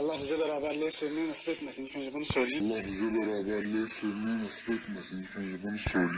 Allah bize beraberliğe sevmeyi nasip etmesin. İlk önce bunu söyleyeyim. Allah bize beraberliğe sevmeyi nasip etmesin. İlk önce bunu söyleyeyim.